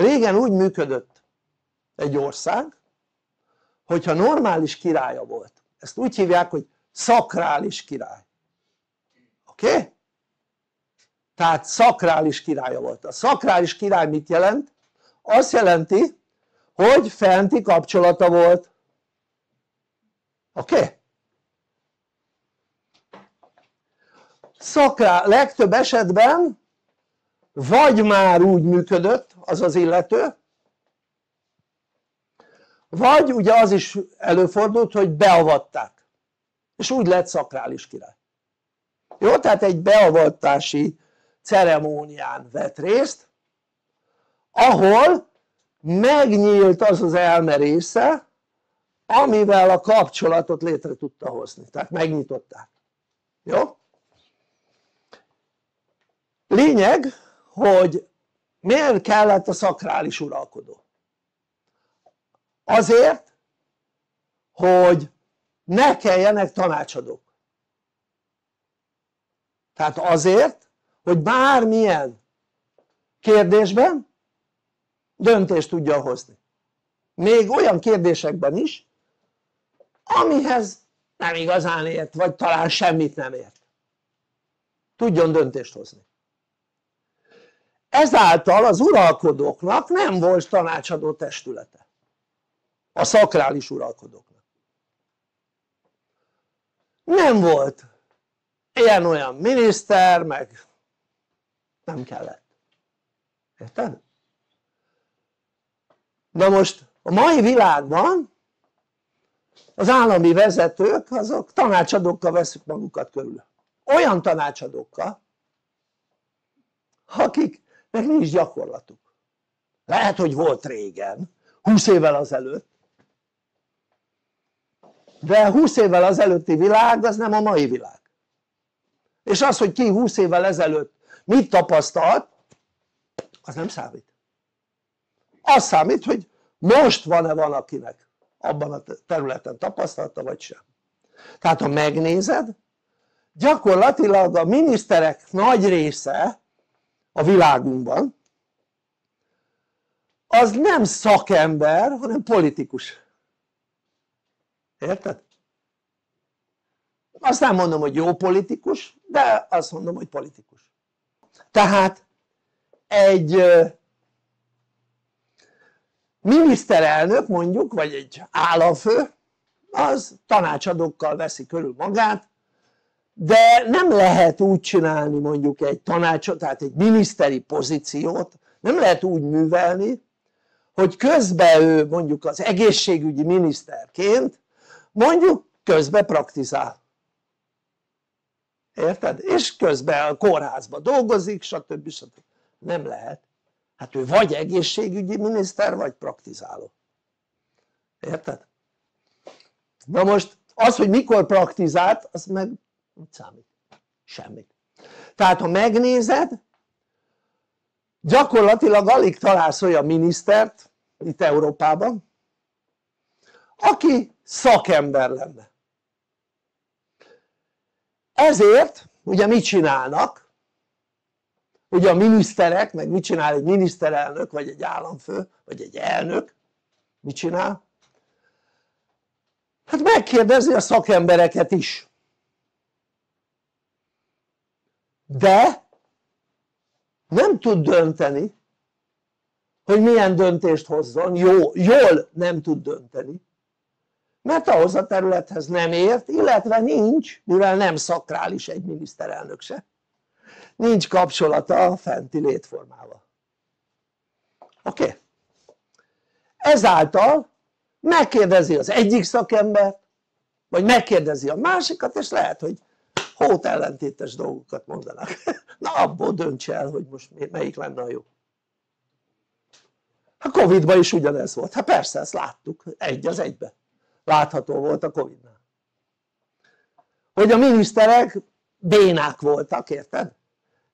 régen úgy működött egy ország hogyha normális királya volt ezt úgy hívják hogy szakrális király oké? Okay? tehát szakrális királya volt, a szakrális király mit jelent? azt jelenti hogy fenti kapcsolata volt oké? Okay? legtöbb esetben vagy már úgy működött az az illető vagy ugye az is előfordult hogy beavatták és úgy lett szakrális király jó? tehát egy beavatási ceremónián vett részt ahol megnyílt az az elme része amivel a kapcsolatot létre tudta hozni, tehát megnyitották, jó? lényeg hogy miért kellett a szakrális uralkodó? azért hogy ne kelljenek tanácsadók. Tehát azért hogy bármilyen kérdésben döntést tudja hozni. Még olyan kérdésekben is amihez nem igazán ért vagy talán semmit nem ért. Tudjon döntést hozni ezáltal az uralkodóknak nem volt tanácsadó testülete. A szakrális uralkodóknak. Nem volt ilyen-olyan miniszter meg nem kellett. Érted? na most a mai világban az állami vezetők azok tanácsadókkal veszik magukat körül. Olyan tanácsadókkal akiknek nincs gyakorlatuk. Lehet hogy volt régen 20 évvel azelőtt. De 20 évvel azelőtti világ az nem a mai világ. És az hogy ki 20 évvel ezelőtt mit tapasztalt az nem számít. Az számít hogy most van-e valakinek abban a területen tapasztalata vagy sem. Tehát ha megnézed gyakorlatilag a miniszterek nagy része a világunkban az nem szakember hanem politikus érted? azt nem mondom hogy jó politikus de azt mondom hogy politikus tehát egy miniszterelnök mondjuk vagy egy államfő az tanácsadókkal veszi körül magát de nem lehet úgy csinálni mondjuk egy tanácsot, tehát egy miniszteri pozíciót nem lehet úgy művelni hogy közben ő mondjuk az egészségügyi miniszterként mondjuk közben praktizál érted? és közben a kórházban dolgozik stb. stb. nem lehet hát ő vagy egészségügyi miniszter vagy praktizáló érted? na most az hogy mikor praktizált az meg mit számít? semmit. Tehát ha megnézed gyakorlatilag alig találsz olyan minisztert itt Európában aki szakember lenne. Ezért ugye mit csinálnak? Ugye a miniszterek meg mit csinál egy miniszterelnök vagy egy államfő vagy egy elnök? Mit csinál? hát megkérdezi a szakembereket is de nem tud dönteni hogy milyen döntést hozzon, jó, jól nem tud dönteni mert ahhoz a területhez nem ért illetve nincs mivel nem szakrális egy miniszterelnök se nincs kapcsolata a fenti létformával oké? Okay? ezáltal megkérdezi az egyik szakembert vagy megkérdezi a másikat és lehet hogy hót ellentétes dolgokat mondanak. Na abból dönts el hogy most melyik lenne a jó. A Covid-ban is ugyanez volt, hát persze ezt láttuk. Egy az egybe. Látható volt a Covid-nál. Hogy a miniszterek bénák voltak, érted?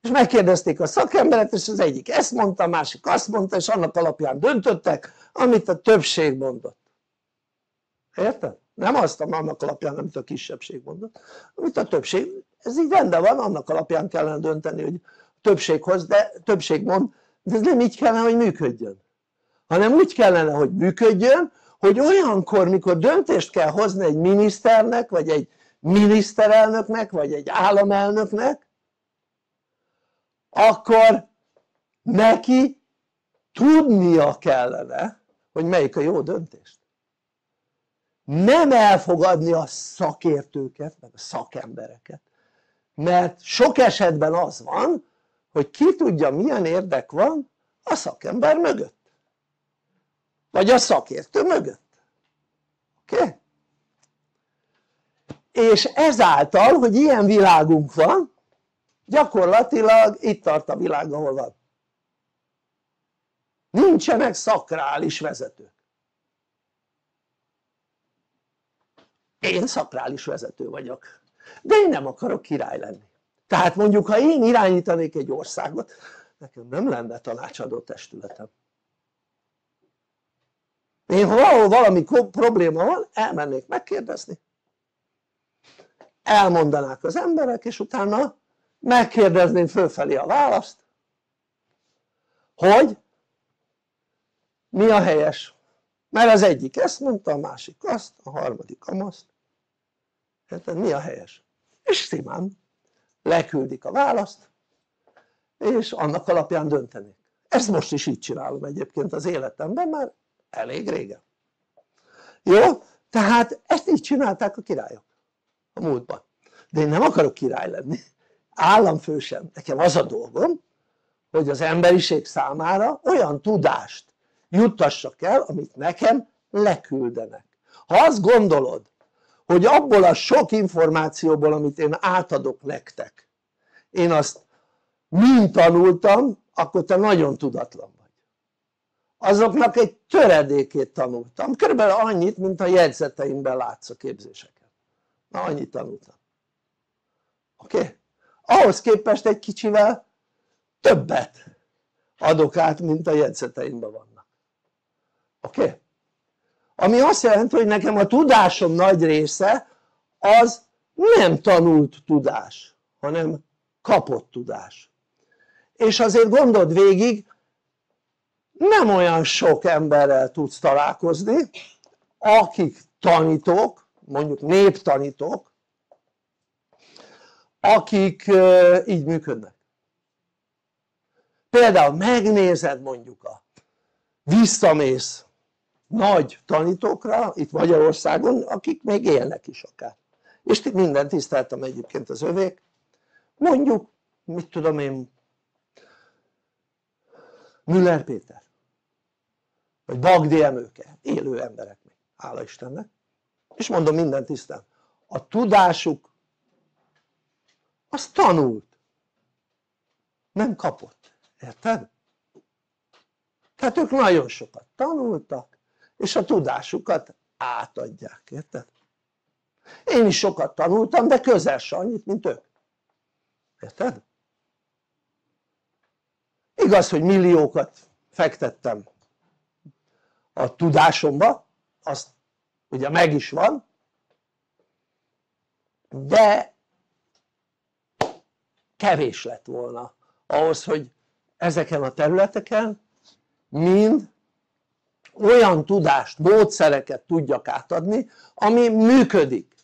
és megkérdezték a szakemberet és az egyik ezt mondta, a másik azt mondta és annak alapján döntöttek amit a többség mondott. Érted? Nem azt annak alapján amit a kisebbség mondott amit a többség, ez így rendben van annak alapján kellene dönteni hogy a többséghoz de többség mond de ez nem így kellene hogy működjön. Hanem úgy kellene hogy működjön hogy olyankor mikor döntést kell hozni egy miniszternek vagy egy miniszterelnöknek vagy egy államelnöknek akkor neki tudnia kellene hogy melyik a jó döntés nem elfogadni a szakértőket meg a szakembereket mert sok esetben az van hogy ki tudja milyen érdek van a szakember mögött vagy a szakértő mögött oké? Okay? és ezáltal hogy ilyen világunk van gyakorlatilag itt tart a világ ahol van nincsenek szakrális vezetők én szakrális vezető vagyok. De én nem akarok király lenni. Tehát mondjuk ha én irányítanék egy országot nekem nem lenne tanácsadó testületem. Én ha valahol valami probléma van elmennék megkérdezni. Elmondanák az emberek és utána megkérdezném fölfelé a választ hogy mi a helyes. Mert az egyik ezt mondta a másik azt a harmadik amazt érted? Mi a helyes? És simán leküldik a választ és annak alapján döntenék. Ezt most is így csinálom egyébként az életemben már elég régen. Jó? tehát ezt így csinálták a királyok a múltban. De én nem akarok király lenni. Államfő sem, nekem az a dolgom hogy az emberiség számára olyan tudást juttassak el amit nekem leküldenek. Ha azt gondolod hogy abból a sok információból amit én átadok nektek én azt mind tanultam akkor te nagyon tudatlan vagy azoknak egy töredékét tanultam körülbelül annyit mint a jegyzeteimben látsz a képzéseken na annyit tanultam oké? Okay? ahhoz képest egy kicsivel többet adok át mint a jegyzeteimben vannak oké? Okay? Ami azt jelenti hogy nekem a tudásom nagy része az nem tanult tudás hanem kapott tudás. És azért gondold végig nem olyan sok emberrel tudsz találkozni akik tanítók mondjuk néptanítók akik így működnek. Például megnézed mondjuk a visszamész nagy tanítókra itt Magyarországon akik még élnek is akár. És minden tiszteltem egyébként az övék. Mondjuk mit tudom én Müller Péter. Vagy Bagdi Emőke, élő emberek még, hála Istennek. És mondom minden tisztán a tudásuk az tanult. Nem kapott, érted? tehát ők nagyon sokat tanultak és a tudásukat átadják, érted? én is sokat tanultam de közel se annyit mint ők érted? igaz hogy milliókat fektettem a tudásomba azt ugye meg is van de kevés lett volna ahhoz hogy ezeken a területeken mind olyan tudást, módszereket tudjak átadni ami működik